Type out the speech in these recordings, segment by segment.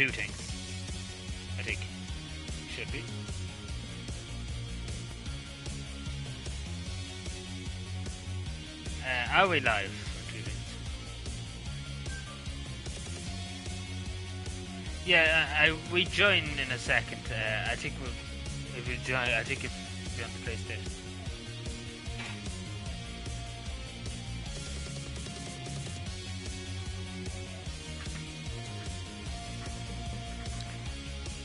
two things. I think. Should be. Uh, are we live? Yeah, I, I, we join in a second. Uh, I think we'll, if you join, I think you're on the PlayStation.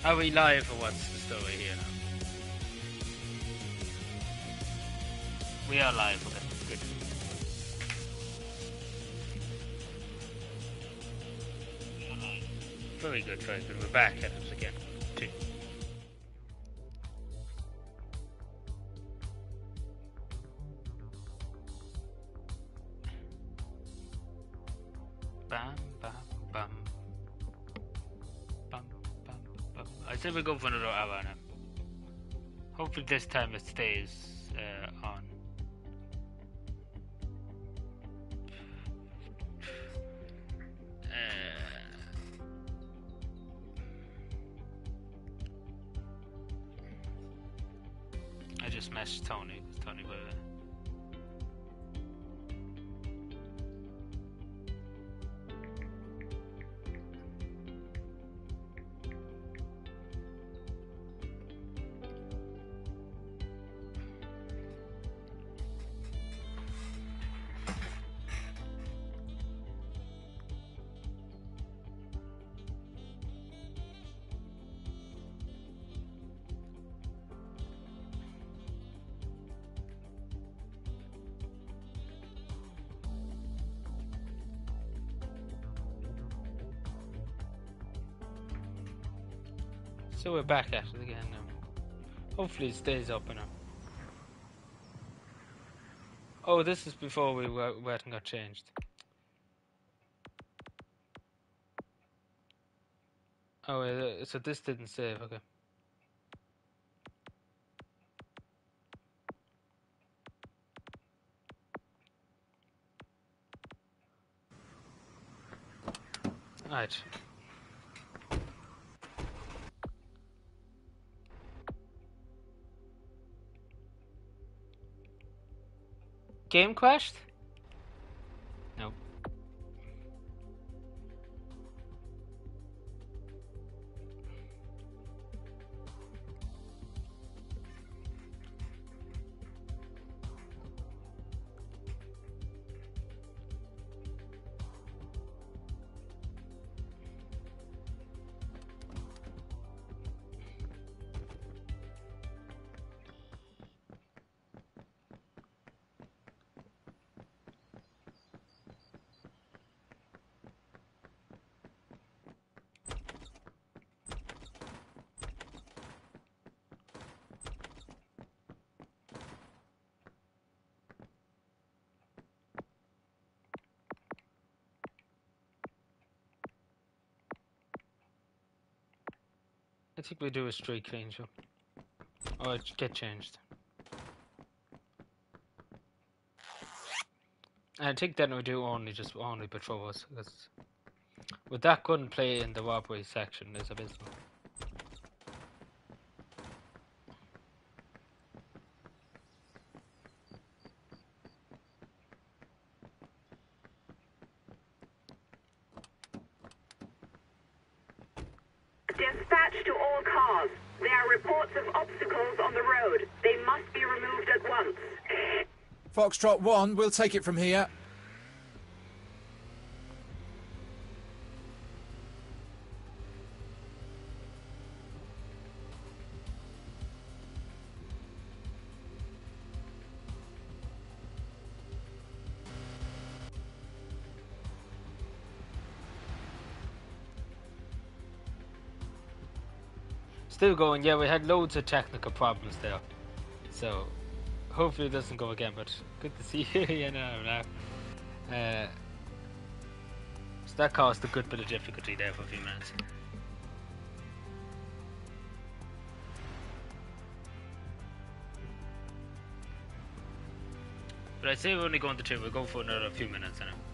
Are we live or what's the story here? We are live, okay, good. Very good, very good. We're back at it again. Two. Bam. Say we go for another hour now. Hopefully this time it stays uh, on. So we're back at it again. Hopefully it stays up now. Oh, this is before we went and got changed. Oh, so this didn't save, okay. Right. Game crashed? I think we do a clean show. Or get changed. I think then we do only just only patrols because with that gun play in the robbery section is abysmal. Dispatch to all cars. There are reports of obstacles on the road. They must be removed at once. Foxtrot 1, we'll take it from here. Still going, yeah, we had loads of technical problems there. So hopefully it doesn't go again, but good to see you you know now. Uh, so that caused a good bit of difficulty there for a few minutes. But I say we're only going to two, we'll go for another few minutes now.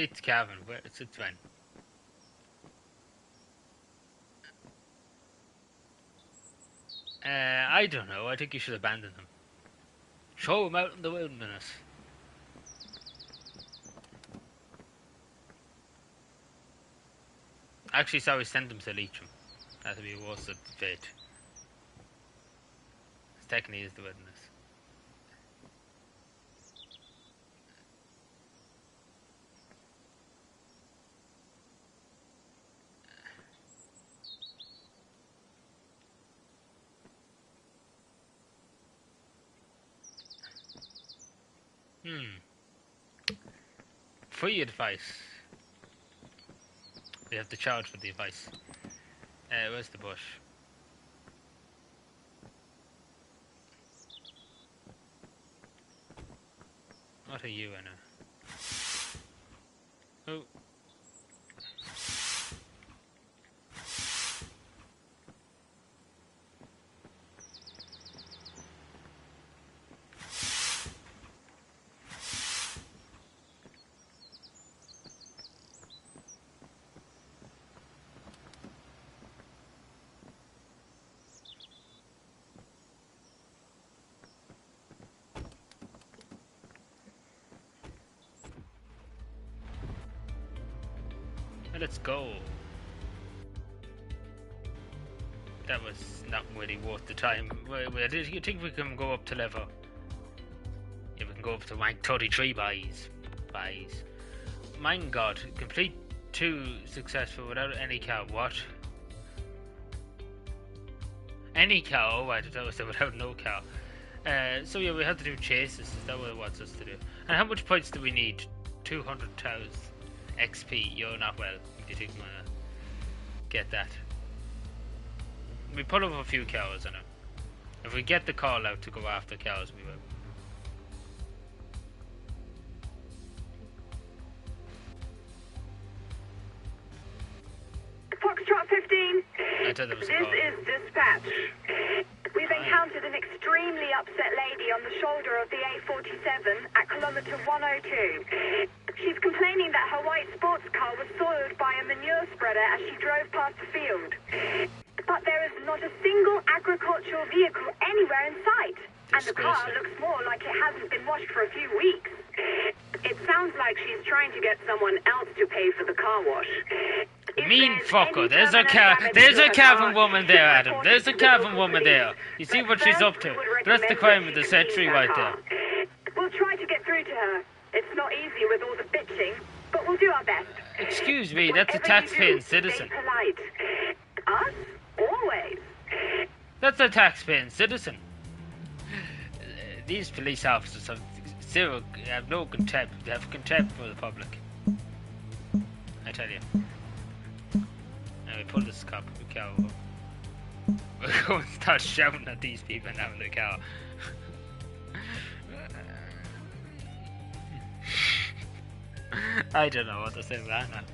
Hit Calvin. Where it's it when? Uh, I don't know. I think you should abandon him. Show him out in the wilderness. Actually, sorry, send him to Leitrim. That'd be worse at fate. Technically, is the wilderness. Hmm. Free advice. We have to charge for the advice. Uh, where's the bush? What are you, Anna? Oh. Let's go. That was not really worth the time. Wait, did you think we can go up to level? Yeah, we can go up to rank 33 buys. Buys. My god, complete two successful without any cow. What? Any cow? Oh, I was without no cow. Uh, so yeah, we have to do chases. Is that what it wants us to do? And how much points do we need? 200,000 XP. You're not well. You think I'm gonna get that? We put up a few cows in it. If we get the call out to go after cows, we will. Foxtrot 15. I thought there was a This is dispatch. We've encountered an extremely upset lady on the shoulder of the A47 at kilometre 102. She's complaining that her white sports car was soiled by a manure spreader as she drove past the field. But there is not a single agricultural vehicle anywhere in sight. And the car looks more like it hasn't been washed for a few weeks. It sounds like she's trying to get someone else to pay for the car wash. Mean fucker. There's a permanent there's a Calvin woman there, Adam. There's a Calvin woman there. You see what she's up to. That's the crime of the century right there. We'll try to get through to her. It's not easy with all the bitching, but we'll do our best. Excuse me, that's a taxpaying citizen. Polite. Us? Always. That's a taxpaying citizen. These police officers have zero, have no contempt. They have contempt for the public. I tell you. We pull this cop, we cow. We'll go and start shouting at these people now in the car. I don't know what to say about that.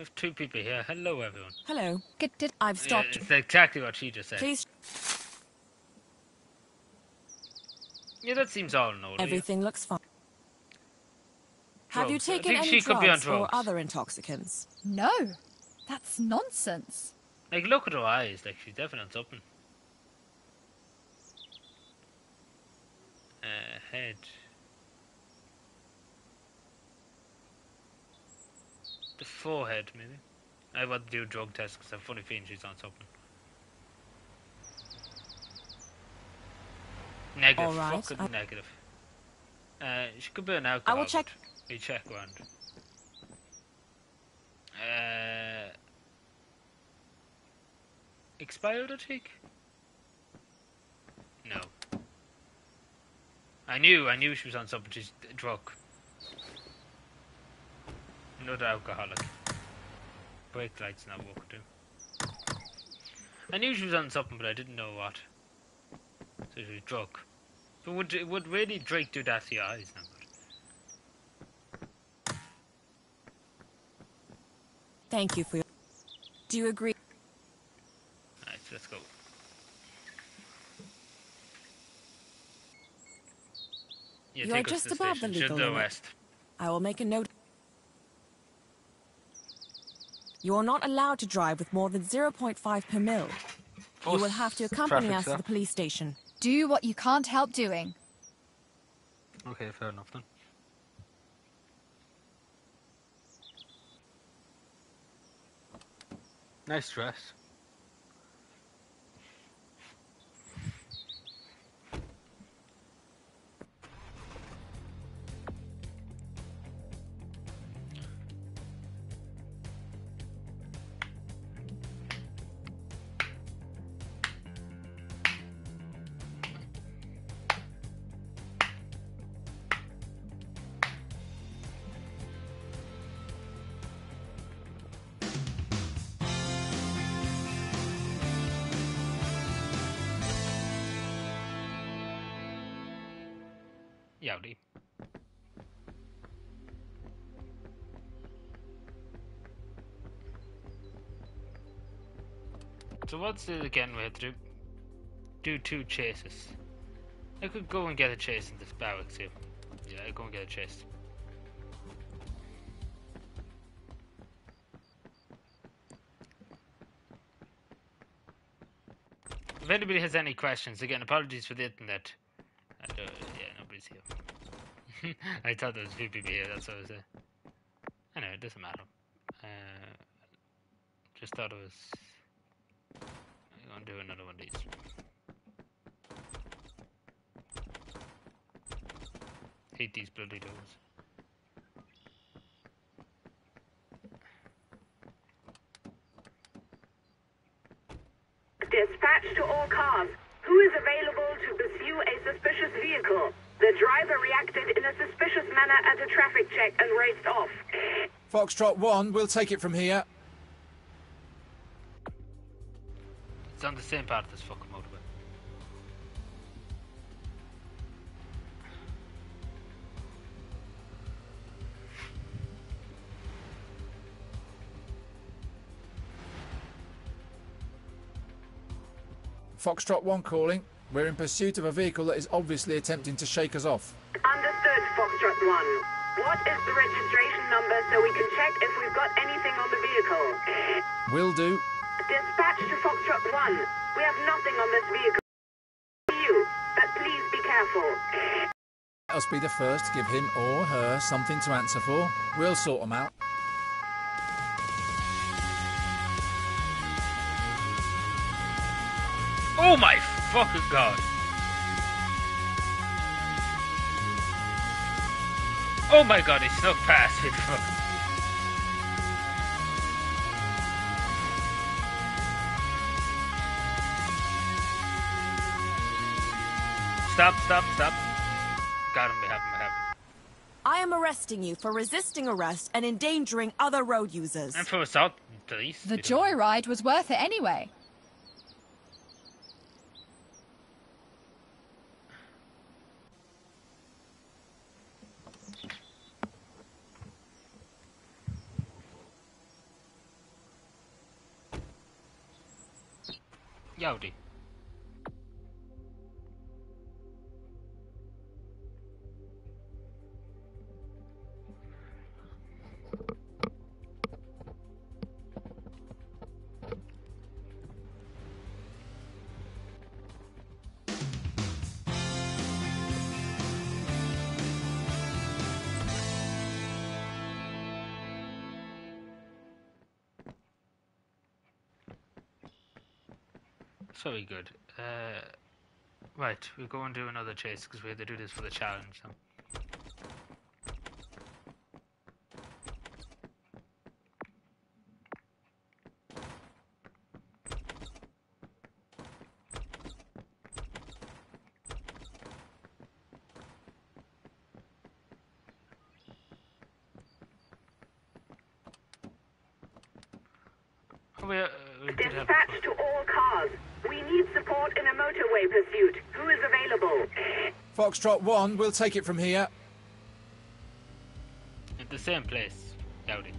We have two people here. Hello, everyone. Hello. Get, did I've Yeah, stopped. it's exactly what she just said. Please, Yeah, that seems all in order. yeah. everything looks fine. Have you taken any she could be on drugs, drugs. or other intoxicants? No, that's nonsense. Like, look at her eyes. Like, she's definitely on something. Uh, head. Forehead, maybe. I want to do a drug test because I have a funny feeling she's on something. Negative. All right, Fucking I- negative. Uh, she could be an alcohol. I will check. We check around. Uh, expired, I think. No. I knew, I knew she was on something. She's drunk not alcoholic. Brake light's not working. I knew she was on something, but I didn't know what. So she was drunk. But would, would really Drake do that to your eyes now? Thank you for your... Do you agree? Alright, let's go. You're just above the, the legal limit. I will make a note. You are not allowed to drive with more than 0.5 per mil. You will have to accompany traffic us to the police station. Do what you can't help doing. Okay, fair enough then. Nice dress. Yowdy. So what's it again we have to do? Do two chases. I could go and get a chase in this barracks here. Yeah, I go and get a chase. If anybody has any questions, again, apologies for the internet. Nobody's here. I thought there was few people here, that's what I was saying. know, it doesn't matter. Uh, just thought it was. I'm gonna do another one of these. Hate these bloody doors. Dispatch to all cars. Who is available to pursue a suspicious vehicle? The driver reacted in a suspicious manner at a traffic check and raced off. Foxtrot 1, we'll take it from here. It's on the same part as this fucking motorway. Foxtrot 1 calling. We're in pursuit of a vehicle that is obviously attempting to shake us off. Understood, Foxtrot 1. What is the registration number so we can check if we've got anything on the vehicle? Will do. Dispatch to Foxtrot 1. We have nothing on this vehicle. You, but please be careful. Let us be the first to give him or her something to answer for. We'll sort them out. Oh my fucking god! Oh my god, he snuck past me. Fuck. Stop, stop, stop. Got him, we have him, we have him. I am arresting you for resisting arrest and endangering other road users. And for assault police. The joyride was worth it anyway. Yowdy. Very good. Uh, right, we'll go and do another chase because we have to do this for the challenge. So. Foxtrot 1. We'll take it from here. At the same place, doubt it.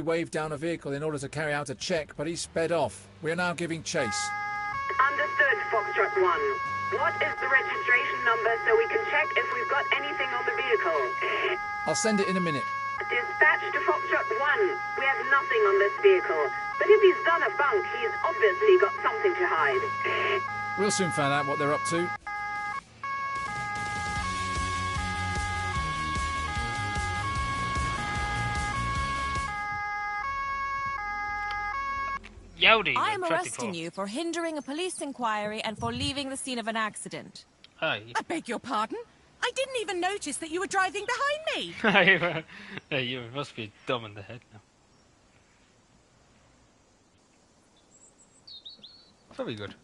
waved down a vehicle in order to carry out a check, but he sped off. We are now giving chase. 1. What is the registration number so we can check if we've got anything on the vehicle? I'll send it in a minute. Dispatch to Foxtrot 1. We have nothing on this vehicle. But if he's done a bunk, he's obviously got something to hide. We'll soon find out what they're up to. Yowdy! I am arresting you for hindering a police inquiry and for leaving the scene of an accident. Hi. I beg your pardon? I didn't even notice that you were driving behind me. You must be dumb in the head now. Very good.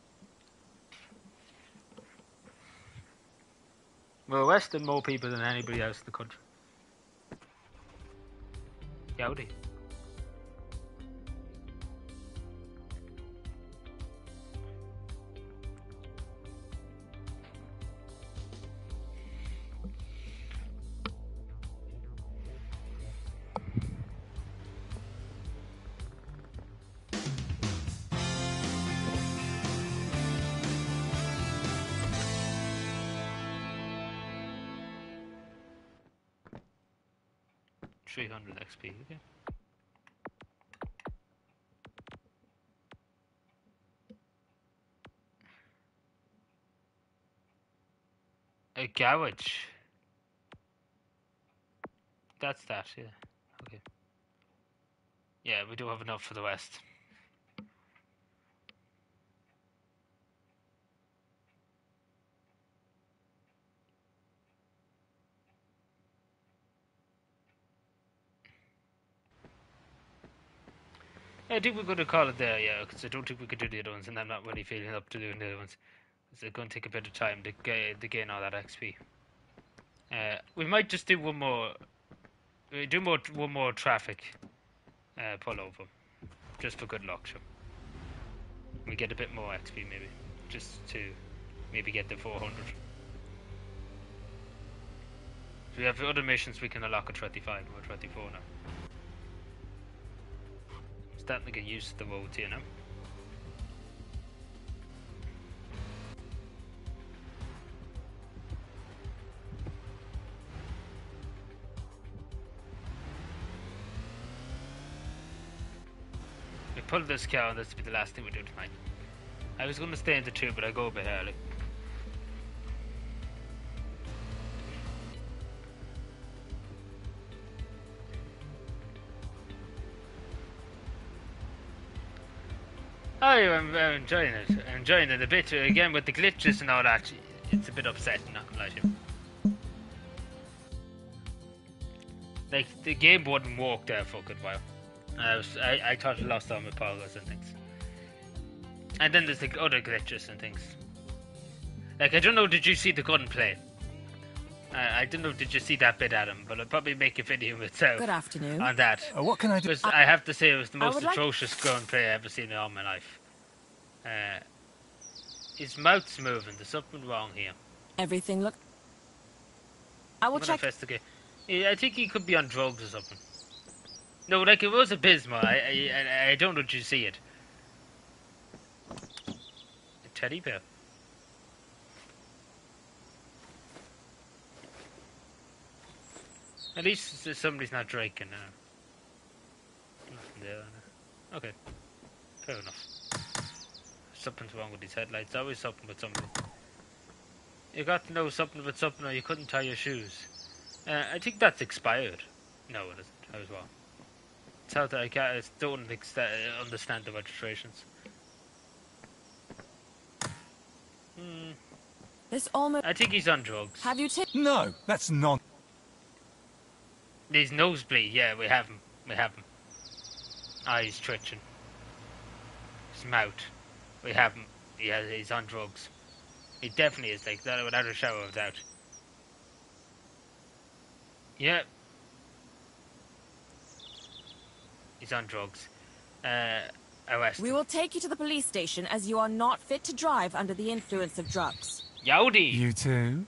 We're arresting more people than anybody else in the country. Yowdy. XP. Okay. A garage. That's that, yeah. Okay. Yeah, we do have enough for the West. I think we're going to call it there, yeah, because I don't think we could do the other ones, and I'm not really feeling up to doing the other ones. It's going to take a bit of time to get to gain all that XP. Uh, we might just do one more, we do more one more traffic uh, pull over, just for good luck, sure. We get a bit more XP maybe, just to maybe get the 400. If we have other missions, we can unlock at 25 or 24 now. Starting to get used to the roads, you know. We pulled this car and this will be the last thing we do tonight. I was going to stay in the tube but I go a bit early. Oh, I'm, I'm enjoying it. I'm enjoying it a bit. Uh, again, with the glitches and all that, it's a bit upsetting, not gonna lie. Like, the game wouldn't work there for a good while. I, was, I, I thought I lost all my progress and things. And then there's the other glitches and things. Like, I don't know, did you see the gunplay? I, I don't know, did you see that bit, Adam? But I'll probably make a video myself Good afternoon. on that. Uh, what can I do? Because I have to say it was the most atrocious like- atrocious gunplay I've ever seen in all my life. Uh, his mouth's moving. There's something wrong here. Everything look. I will check. investigate. Yeah, I think he could be on drugs or something. No, like it was abysmal. I, I, I, I don't know. Did you see it? A teddy bear. At least somebody's not drinking now. Nothing there. no. Okay. Fair enough. Something's wrong with these headlights. Always something with something. You got to know something with something or you couldn't tie your shoes. Uh, I think that's expired. No, it isn't. I was wrong. It's how I, can't, I don't ex- uh, understand the registrations. Hmm. This almost. I think he's on drugs. Have you taken? No, that's non. His nosebleed, yeah, we have him. We have him. Eyes twitching. His mouth. We have him. Yeah, he's on drugs. He definitely is like that without a shadow of doubt. Yeah. He's on drugs. Uh, arrest. We will take you to the police station as you are not fit to drive under the influence of drugs. Yowdy! You too?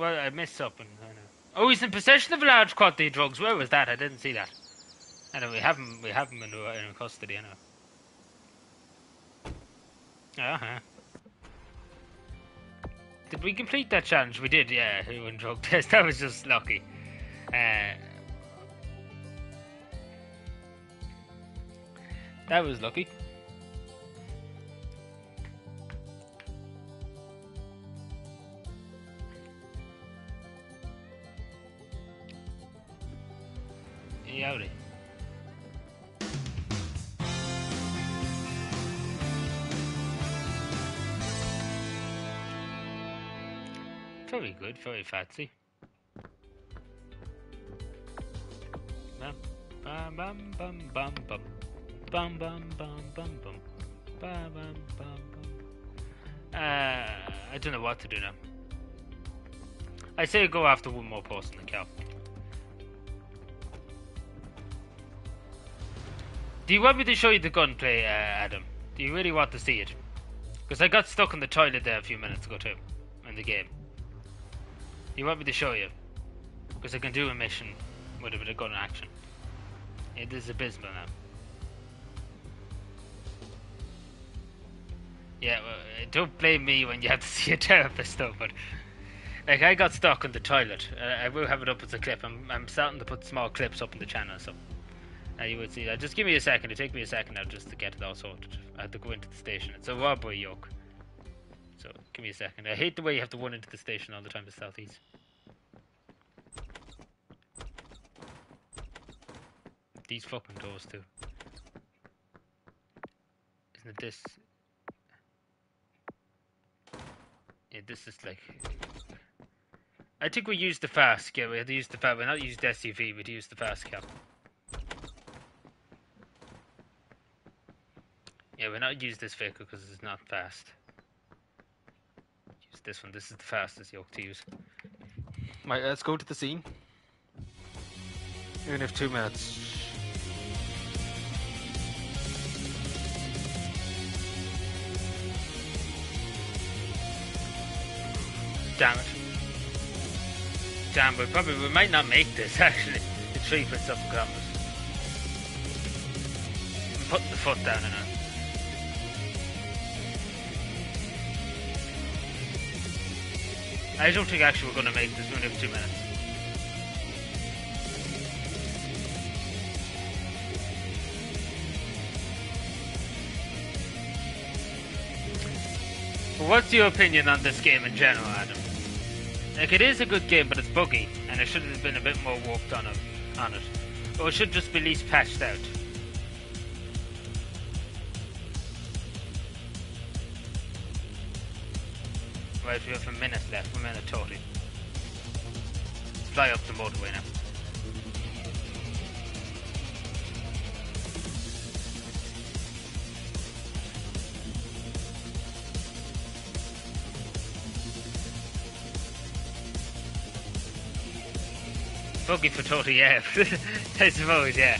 Well, I missed something. Oh, he's in possession of a large quantity of drugs. Where was that? I didn't see that. I know we have him. We have him in, in custody. I know. Uh huh. Did we complete that challenge? We did. Yeah, who won drug test? That was just lucky. Uh, that was lucky. Howdy. Very good, very fancy. Uh, I don't know what to do now. I say go after one more person than Cal. Do you want me to show you the gunplay, uh, Adam? Do you really want to see it? Because I got stuck in the toilet there a few minutes ago too, in the game. Do you want me to show you? Because I can do a mission with a bit of gun action. It is abysmal now. Yeah, well, uh, don't blame me when you have to see a therapist though, but... Like, I got stuck in the toilet. Uh, I will have it up as a clip. I'm, I'm starting to put small clips up in the channel, so... Uh, you would see that. Just give me a second. It take me a second now just to get it all sorted. I had to go into the station. It's a robbery yoke. So give me a second. I hate the way you have to run into the station all the time to southeast. These fucking doors too. Isn't it this? Yeah, this is like. I think we used the fast. Yeah, we had to use the fast. We're not used SUV. We use the fast cap. Yeah, we're not use this vehicle because it's not fast. Use this one. This is the fastest yoke to use. Right, let's go to the scene. Even if two minutes. Damn it. Damn, we probably we might not make this actually. The tree puts up kilometers. Put the foot down and I don't think actually we're going to make this. We have two minutes. What's your opinion on this game in general, Adam? Like, it is a good game, but it's buggy, and it should have been a bit more worked on it. On it. Or it should just be least patched out. We have a minute left, a minute totally. Fly up the motorway now. Buggy for total, yeah. I suppose, yeah.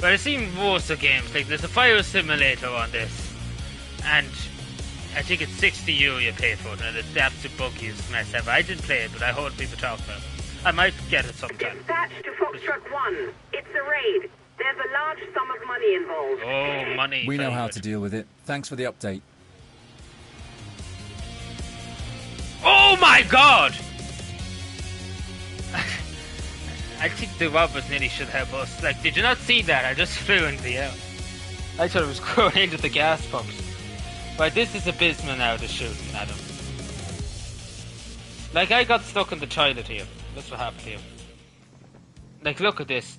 But I've seen worse games, like there's a fire simulator on this. And I think it's 60 euro you pay for it, and it's the absolute buggiest mess ever. I didn't play it, but I heard people talk about it. I might get it sometime. Dispatch to Foxtrot 1. It's a raid. There's a large sum of money involved. Oh, money. We know how to deal with it. Thanks for the update. Oh my god! I think the robbers nearly should help us. Like, did you not see that? I just flew into the air. I thought it was going into the gas pumps. Right, this is abysmal now, the shooting, Adam. Like, I got stuck in the toilet here. That's what happened here. Like, look at this.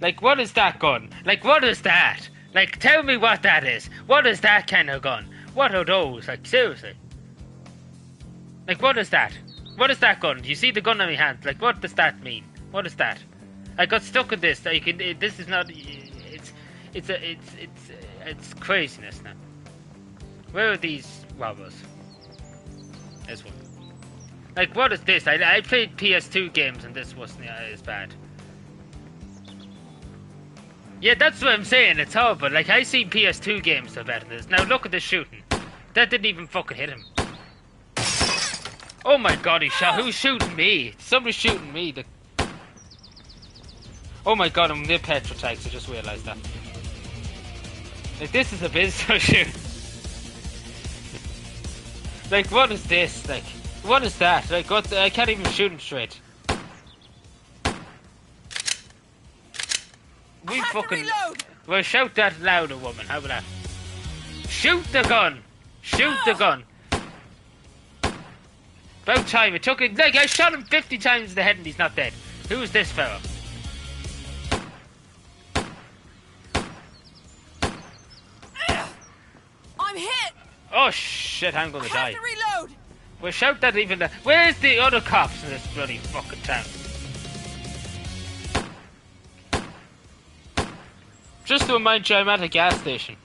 Like, what is that gun? Like, what is that? Like, tell me what that is. What is that kind of gun? What are those? Like, seriously. Like, what is that? What is that gun? Do you see the gun in my hand? Like, what does that mean? What is that? I got stuck in this. Like, this is not. It's, it's a, it's, it's, it's craziness now. Where are these robbers? This one. Like, what is this? I, I played PS2 games and this wasn't uh, as bad. Yeah, that's what I'm saying. It's horrible. Like, I see PS2 games are better than this. Now, look at the shooting. That didn't even fucking hit him. Oh my god, he shot. Who's shooting me? Somebody's shooting me. The... Oh my god, I'm near petrol tanks. I just realised that. Like, this is a business shoot. Like, what is this? Like, what is that? Like, what? The, I can't even shoot him straight. We fucking. Well, shout that louder, woman. How about that? Shoot the gun! Shoot the oh! gun! About time. It took it. Like, I shot him 50 times in the head and he's not dead. Who's this fella? I'm hit. Oh shit, I'm gonna I die. have to reload. Well, shout that even. The, where's the other cops in this bloody fucking town? Just to remind you, I'm at a gas station.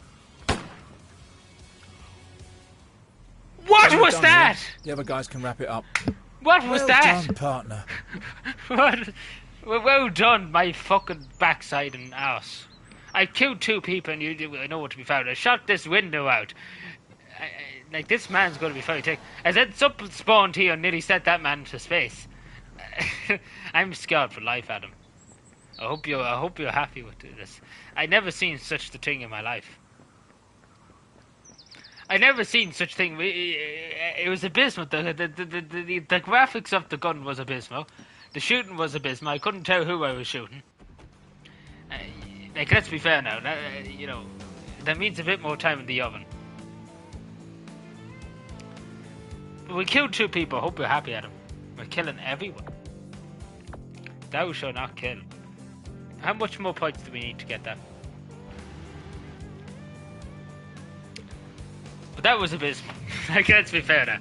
What Well was done, that? Will. The other guys can wrap it up. What was well that? done, partner. what? Well, well done, my fucking backside and ass. I killed two people and you do I know what to be found. I shot this window out. I, like, this man's going to be tick. I said something spawned here and nearly set that man into space. I'm scared for life, Adam. I hope you I hope you're happy with this. I never seen such a thing in my life. I never seen such thing. It was abysmal. The the, the, the, the, graphics of the gun was abysmal. The shooting was abysmal. I couldn't tell who I was shooting. Uh, like, let's be fair now. That, uh, you know, that means a bit more time in the oven. We killed two people. Hope you're happy, Adam. We're killing everyone. Thou shall not kill. How much more points do we need to get that? But that was abysmal. like, let's be fair now.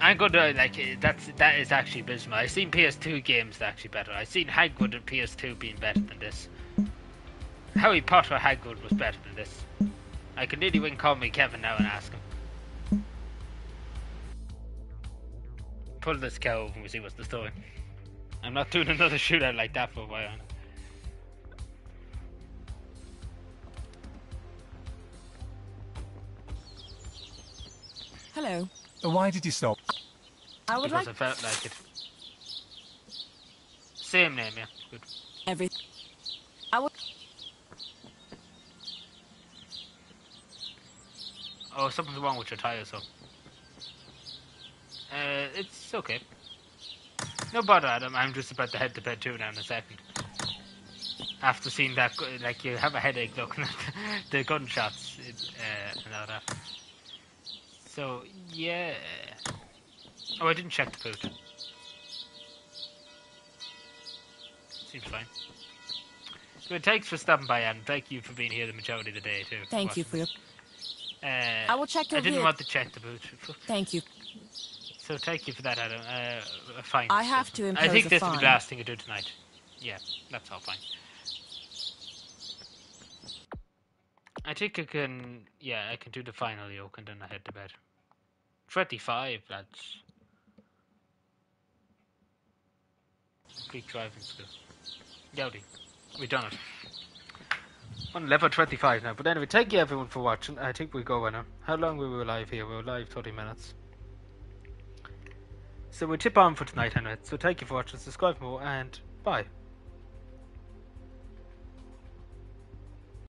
I'm gonna like that's that is actually abysmal. I've seen PS2 games actually better. I've seen Hogwarts and PS2 being better than this. Harry Potter Hogwarts was better than this. I can nearly win Call Me Kevin now and ask him. Pull this cow over and we see what's the story. I'm not doing another shootout like that for a while. Hello. Uh, Why did you stop? I would because like I felt like it. Same name, yeah. Good. Everything. I would. Oh, something's wrong with your tire, so. Uh, it's okay. No bother, Adam. I'm just about to head to bed too now in a second. After seeing that, like you have a headache looking at the, the gunshots it, uh, and all that. So yeah. Oh, I didn't check the boot. Seems fine. Good. Thanks for stopping by, Adam. Thank you for being here the majority of the day too. Thank you for your. Uh, I will check your I didn't want to check the boot. Thank you. So thank you for that, Adam. Uh, fine. I have to impose I think this will be the last thing I do tonight. Yeah, that's all fine. I think I can. Yeah, I can do the final yoke and then I head to bed. Twenty-five, lads. Greek driving school. Yowdy, we done it. On level 25 now. But anyway, thank you everyone for watching. I think we go now. How long were we live here? We were live 30 minutes. So we tip on for tonight anyway. So thank you for watching, subscribe more, and bye.